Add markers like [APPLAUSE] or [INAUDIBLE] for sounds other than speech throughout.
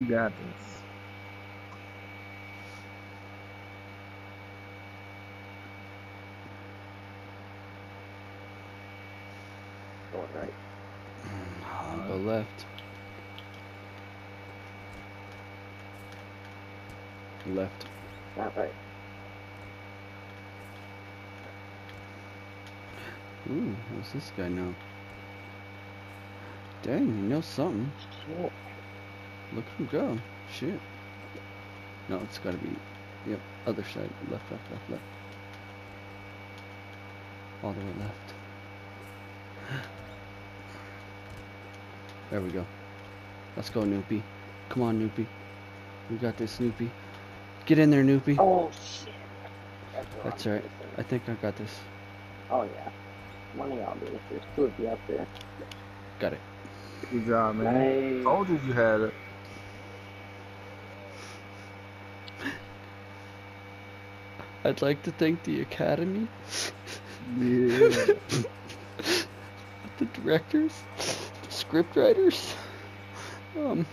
You got this. Going right. I'll go left. Left. Not right. Ooh, what's this guy know? Dang, he knows something. Shit. Look at him go. Shit. No, it's gotta be. Yep, other side. Left, left, left, left. All the way left. There we go. Let's go, Noopy. Come on, Noopy. We got this, Noopy. Get in there, Noopy. Oh shit. That's, the That's wrong alright. I think I got this. Oh yeah. One of y'all do this. There's two of you up there. Got it. Good job, man. Nice. Told you you had it. I'd like to thank the Academy, Yeah. [LAUGHS] the directors, the script writers, um,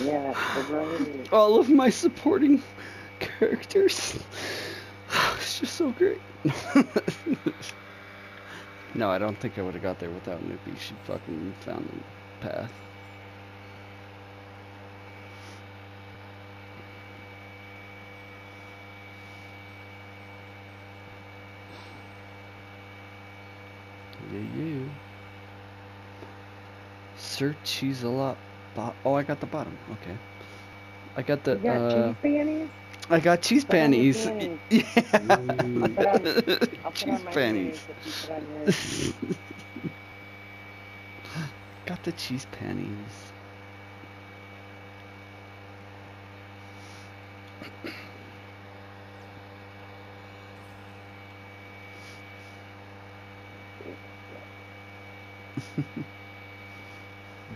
Yeah, right. all of my supporting characters. [SIGHS] It's just so great. [LAUGHS] no, I don't think I would have got there without Nippy. She fucking found the path. Yeah, yeah. Sir Cheese a lot. Oh, I got the bottom. Okay. I got the. You got uh, cheese panties? I got cheese Put panties. panties. [LAUGHS] Yeah. On cheese my panties. if you put on yours. [LAUGHS] got the cheese panties. [LAUGHS]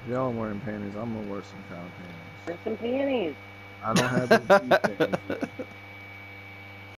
If y'all wearing panties, I'm gonna wear some kind of panties. There's some panties. I don't have any panties. [LAUGHS]